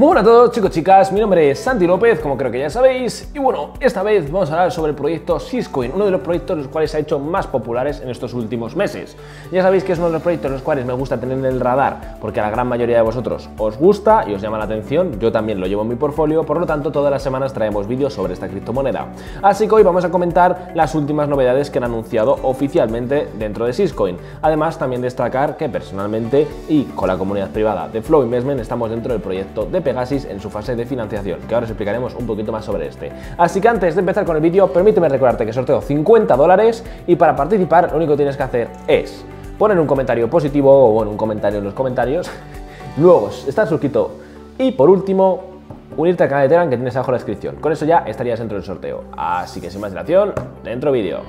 Muy buenas a todos chicos chicas, mi nombre es Santi López, como creo que ya sabéis, y bueno, esta vez vamos a hablar sobre el proyecto Syscoin, uno de los proyectos los cuales se ha hecho más populares en estos últimos meses. Ya sabéis que es uno de los proyectos los cuales me gusta tener en el radar, porque a la gran mayoría de vosotros os gusta y os llama la atención, yo también lo llevo en mi portfolio, por lo tanto todas las semanas traemos vídeos sobre esta criptomoneda. Así que hoy vamos a comentar las últimas novedades que han anunciado oficialmente dentro de Syscoin. Además, también destacar que personalmente y con la comunidad privada de Flow Investment estamos dentro del proyecto de Pegasis en su fase de financiación, que ahora os explicaremos un poquito más sobre este. Así que antes de empezar con el vídeo, permíteme recordarte que sorteo 50 dólares y para participar lo único que tienes que hacer es poner un comentario positivo o bueno, un comentario en los comentarios, luego estar suscrito y por último unirte al canal de Telegram que tienes abajo en la descripción. Con eso ya estarías dentro del sorteo. Así que sin más dilación, dentro vídeo.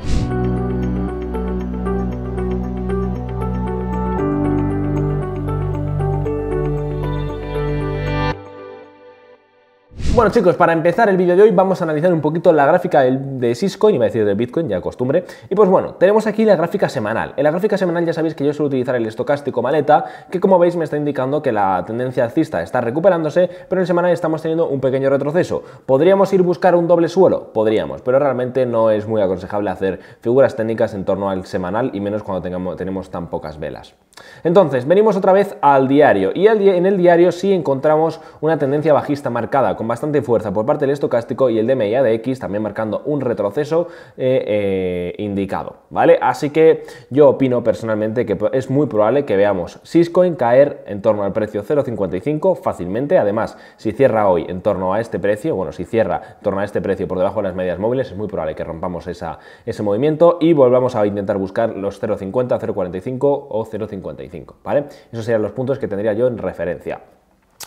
Bueno chicos, para empezar el vídeo de hoy vamos a analizar un poquito la gráfica de Syscoin, iba a decir de Bitcoin, ya costumbre. Y pues bueno, tenemos aquí la gráfica semanal. En la gráfica semanal ya sabéis que yo suelo utilizar el estocástico maleta, que como veis me está indicando que la tendencia alcista está recuperándose, pero en semanal estamos teniendo un pequeño retroceso. ¿Podríamos ir buscar un doble suelo? Podríamos, pero realmente no es muy aconsejable hacer figuras técnicas en torno al semanal y menos cuando tengamos, tenemos tan pocas velas. Entonces, venimos otra vez al diario y en el diario sí encontramos una tendencia bajista marcada con bastante fuerza por parte del estocástico y el DMI ADX también marcando un retroceso eh, eh, indicado, ¿vale? Así que yo opino personalmente que es muy probable que veamos Syscoin caer en torno al precio 0.55 fácilmente, además si cierra hoy en torno a este precio, bueno, si cierra en torno a este precio por debajo de las medias móviles, es muy probable que rompamos esa, ese movimiento y volvamos a intentar buscar los 0.50, 0.45 o 0.50 ¿vale? Esos serían los puntos que tendría yo en referencia.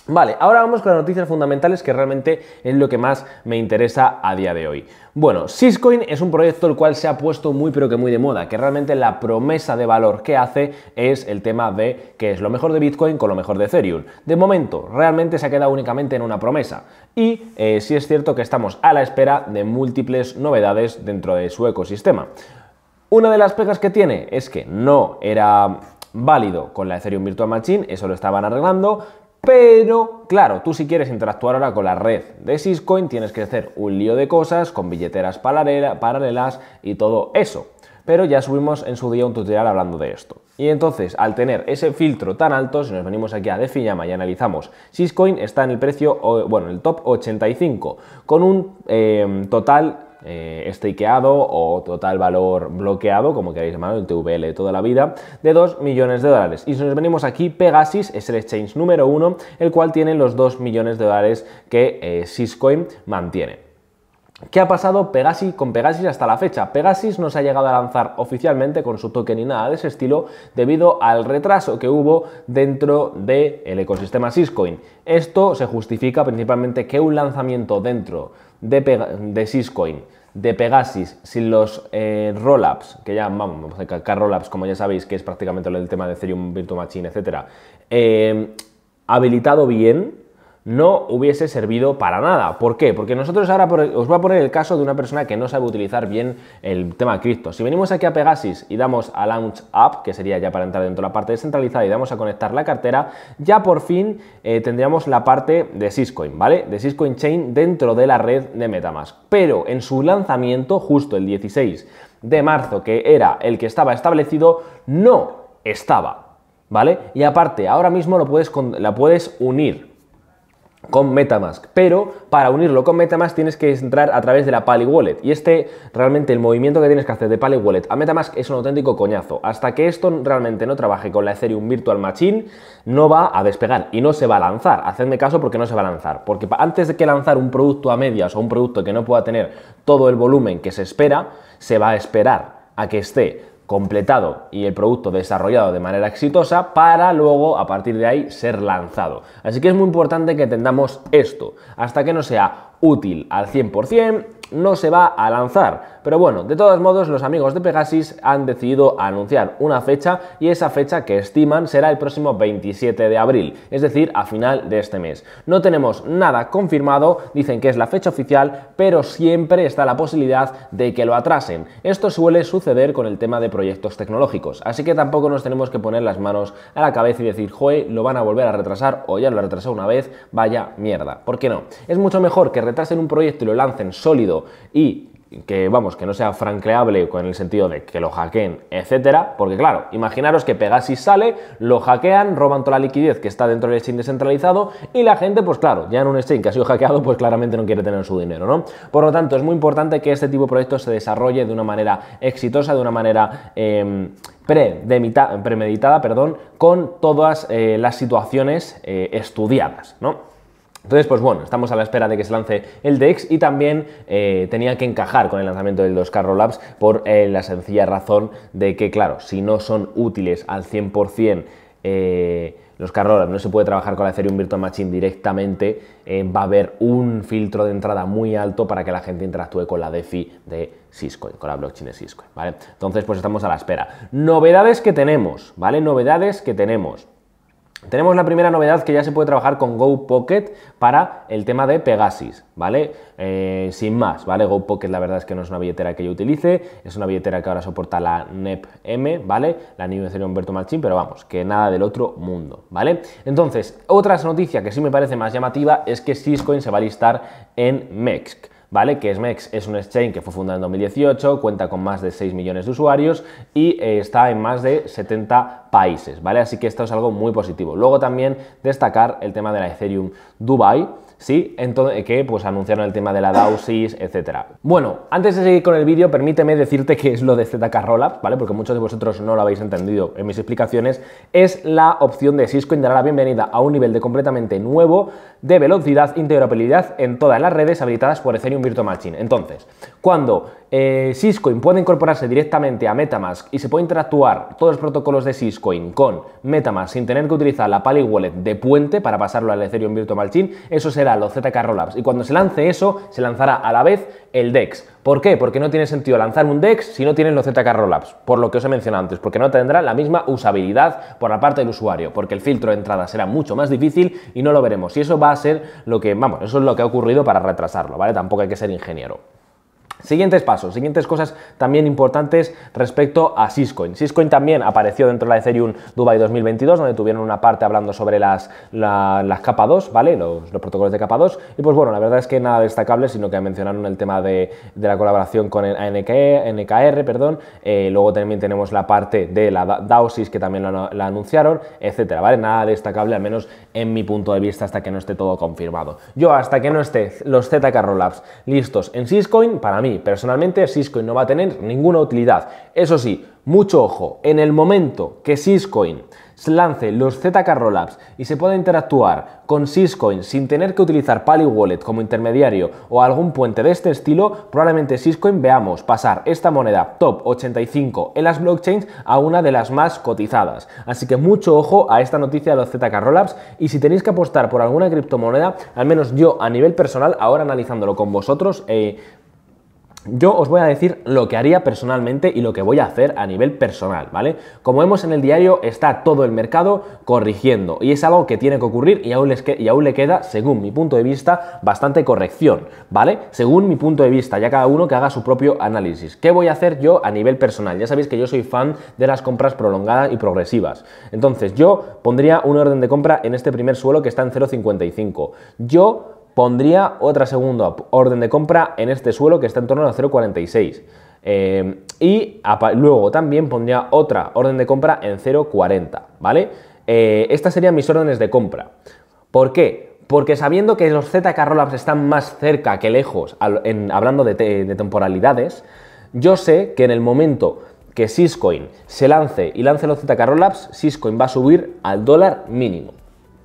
Vale, ahora vamos con las noticias fundamentales que realmente es lo que más me interesa a día de hoy. Bueno, Syscoin es un proyecto el cual se ha puesto muy pero que muy de moda, que realmente la promesa de valor que hace es el tema de que es lo mejor de Bitcoin con lo mejor de Ethereum. De momento, realmente se ha quedado únicamente en una promesa y eh, sí es cierto que estamos a la espera de múltiples novedades dentro de su ecosistema. Una de las pegas que tiene es que no era válido con la Ethereum Virtual Machine, eso lo estaban arreglando, pero, claro, tú si quieres interactuar ahora con la red de Syscoin, tienes que hacer un lío de cosas con billeteras paralelas y todo eso. Pero ya subimos en su día un tutorial hablando de esto. Y entonces, al tener ese filtro tan alto, si nos venimos aquí a Defiyama y analizamos, Syscoin está en el precio, bueno, en el top 85, con un eh, total eh, stakeado o total valor bloqueado, como queráis llamarlo, el TVL toda la vida, de 2 millones de dólares. Y si nos venimos aquí, Pegasis es el exchange número uno, el cual tiene los 2 millones de dólares que eh, Syscoin mantiene. ¿Qué ha pasado Pegasis con Pegasis hasta la fecha? Pegasis no se ha llegado a lanzar oficialmente con su token ni nada de ese estilo debido al retraso que hubo dentro del ecosistema Syscoin. Esto se justifica principalmente que un lanzamiento dentro de, de Syscoin de Pegasis sin los eh, rollups, que ya vamos, a rollups como ya sabéis que es prácticamente el tema de Ethereum Virtual Machine, etcétera, eh, habilitado bien, no hubiese servido para nada. ¿Por qué? Porque nosotros ahora os voy a poner el caso de una persona que no sabe utilizar bien el tema cripto. Si venimos aquí a Pegasis y damos a Launch App, que sería ya para entrar dentro de la parte descentralizada y damos a conectar la cartera, ya por fin eh, tendríamos la parte de Syscoin, ¿vale? De Syscoin Chain dentro de la red de Metamask. Pero en su lanzamiento, justo el 16 de marzo, que era el que estaba establecido, no estaba. ¿Vale? Y aparte, ahora mismo lo puedes, la puedes unir con Metamask, pero para unirlo con Metamask tienes que entrar a través de la Pali Wallet y este realmente el movimiento que tienes que hacer de Pali Wallet a Metamask es un auténtico coñazo. Hasta que esto realmente no trabaje con la Ethereum Virtual Machine no va a despegar y no se va a lanzar. Hacedme caso porque no se va a lanzar, porque antes de que lanzar un producto a medias o un producto que no pueda tener todo el volumen que se espera, se va a esperar a que esté completado y el producto desarrollado de manera exitosa para luego a partir de ahí ser lanzado. Así que es muy importante que entendamos esto. Hasta que no sea útil al 100%, no se va a lanzar. Pero bueno, de todos modos, los amigos de Pegasus han decidido anunciar una fecha y esa fecha que estiman será el próximo 27 de abril, es decir, a final de este mes. No tenemos nada confirmado, dicen que es la fecha oficial, pero siempre está la posibilidad de que lo atrasen. Esto suele suceder con el tema de proyectos tecnológicos, así que tampoco nos tenemos que poner las manos a la cabeza y decir, joe, lo van a volver a retrasar o ya lo retrasado una vez, vaya mierda. ¿Por qué no? Es mucho mejor que retrasen un proyecto y lo lancen sólido y que vamos, que no sea francleable con el sentido de que lo hackeen, etcétera, porque claro, imaginaros que Pegasus sale, lo hackean, roban toda la liquidez que está dentro del exchange descentralizado y la gente, pues claro, ya en un exchange que ha sido hackeado, pues claramente no quiere tener su dinero, ¿no? Por lo tanto, es muy importante que este tipo de proyectos se desarrolle de una manera exitosa, de una manera eh, premeditada, perdón, con todas eh, las situaciones eh, estudiadas, ¿no? Entonces, pues bueno, estamos a la espera de que se lance el DEX y también eh, tenía que encajar con el lanzamiento del 2K Rollups por eh, la sencilla razón de que, claro, si no son útiles al 100% eh, los Rollups, no se puede trabajar con la Ethereum Virtual Machine directamente, va a haber un filtro de entrada muy alto para que la gente interactúe con la DeFi de Syscoin, con la blockchain de Syscoin, ¿vale? Entonces, pues estamos a la espera. Novedades que tenemos, ¿vale? Novedades que tenemos. Tenemos la primera novedad que ya se puede trabajar con Go Pocket para el tema de Pegasus, ¿vale? Eh, sin más, ¿vale? Go Pocket la verdad es que no es una billetera que yo utilice, es una billetera que ahora soporta la NEP-M, ¿vale? La New Ethereum Virtual Machine, pero vamos, que nada del otro mundo, ¿vale? Entonces, otra noticia que sí me parece más llamativa es que Syscoin se va a listar en MEXC. ¿Vale? Que SMEX es un exchange que fue fundado en 2018, cuenta con más de 6 millones de usuarios y eh, está en más de 70 países, ¿vale? Así que esto es algo muy positivo. Luego también destacar el tema de la Ethereum Dubai, ¿sí? Entonces, que pues anunciaron el tema de la DAUSIS, etcétera. Bueno, antes de seguir con el vídeo, permíteme decirte qué es lo de ZK Rollup, ¿vale? Porque muchos de vosotros no lo habéis entendido en mis explicaciones. Es la opción de Cisco dará la bienvenida a un nivel de completamente nuevo de velocidad, interoperabilidad en todas las redes habilitadas por Ethereum Virtual Machine. Entonces, cuando eh, Syscoin puede incorporarse directamente a Metamask y se puede interactuar todos los protocolos de Syscoin con Metamask sin tener que utilizar la Pali Wallet de puente para pasarlo al Ethereum Virtual Machine, eso será los ZK Rollups. Y cuando se lance eso, se lanzará a la vez el DEX. ¿Por qué? Porque no tiene sentido lanzar un DEX si no tienen los ZK Rollups, por lo que os he mencionado antes, porque no tendrá la misma usabilidad por la parte del usuario, porque el filtro de entrada será mucho más difícil y no lo veremos. Y eso va a ser lo que, vamos, eso es lo que ha ocurrido para retrasarlo, ¿vale? Tampoco hay que ser ingeniero. Siguientes pasos, siguientes cosas también importantes respecto a Syscoin. Syscoin también apareció dentro de la Ethereum Dubai 2022, donde tuvieron una parte hablando sobre las, las capa 2, ¿vale? Los, protocolos de capa 2. Y pues bueno, la verdad es que nada destacable, sino que mencionaron el tema de, la colaboración con el NKR, perdón. Eh, luego también tenemos la parte de la DAOSIS, que también la, anunciaron, etcétera, ¿vale? Nada destacable, al menos en mi punto de vista, hasta que no esté todo confirmado. Yo, hasta que no esté los ZK Rollups listos en Syscoin, para mí personalmente Syscoin no va a tener ninguna utilidad. Eso sí, mucho ojo, en el momento que Syscoin lance los ZK Rollups y se pueda interactuar con Syscoin sin tener que utilizar Pali Wallet como intermediario o algún puente de este estilo, probablemente Syscoin veamos pasar esta moneda top 85 en las blockchains a una de las más cotizadas. Así que mucho ojo a esta noticia de los ZK Rollups y si tenéis que apostar por alguna criptomoneda, al menos yo a nivel personal, ahora analizándolo con vosotros, eh, yo os voy a decir lo que haría personalmente y lo que voy a hacer a nivel personal, ¿vale? Como vemos en el diario, está todo el mercado corrigiendo y es algo que tiene que ocurrir y aún, le queda, según mi punto de vista, bastante corrección, ¿vale? Según mi punto de vista, ya cada uno que haga su propio análisis. ¿Qué voy a hacer yo a nivel personal? Ya sabéis que yo soy fan de las compras prolongadas y progresivas. Entonces, yo pondría un orden de compra en este primer suelo que está en 0.55. Yo Pondría otra segunda orden de compra en este suelo que está en torno a 0,46. Eh, y luego también pondría otra orden de compra en 0,40, ¿vale? Eh, estas serían mis órdenes de compra. ¿Por qué? Porque sabiendo que los ZK Rollups están más cerca que lejos, hablando de, de, temporalidades, yo sé que en el momento que Syscoin se lance y lance los ZK Rollups, Syscoin va a subir al dólar mínimo.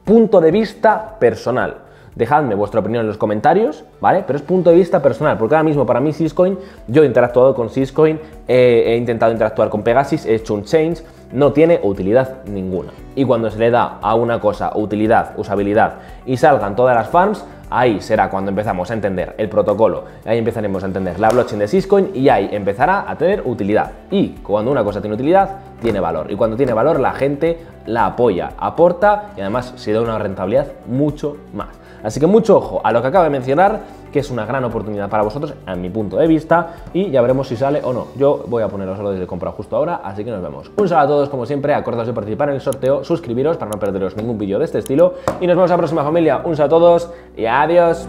Punto de vista personal. Dejadme vuestra opinión en los comentarios, ¿vale? Pero es punto de vista personal, porque ahora mismo para mí Syscoin, yo he interactuado con Syscoin, he intentado interactuar con Pegasus, he hecho un change, no tiene utilidad ninguna. Y cuando se le da a una cosa utilidad, usabilidad y salgan todas las farms, ahí será cuando empezamos a entender el protocolo, ahí empezaremos a entender la blockchain de Syscoin y ahí empezará a tener utilidad. Y cuando una cosa tiene utilidad, tiene valor. Y cuando tiene valor, la gente la apoya, aporta y además se da una rentabilidad mucho más. Así que mucho ojo a lo que acabo de mencionar, que es una gran oportunidad para vosotros, a mi punto de vista, y ya veremos si sale o no. Yo voy a poner los de compra justo ahora, así que nos vemos. Un saludo a todos, como siempre, acordaos de participar en el sorteo, suscribiros para no perderos ningún vídeo de este estilo, y nos vemos la próxima familia. Un saludo a todos y adiós.